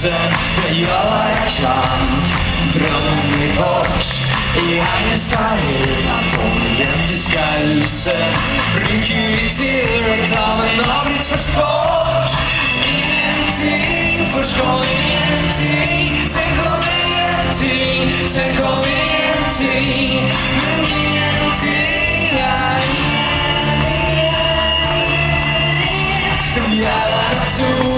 sen jag kan Drömmen är bort i Agnesberg De identiska husen rycker i till reklamen har blivit för sport Ingenting förstår ingenting Sen kom ingenting, sen kom ingenting Men ingenting är Jävla natur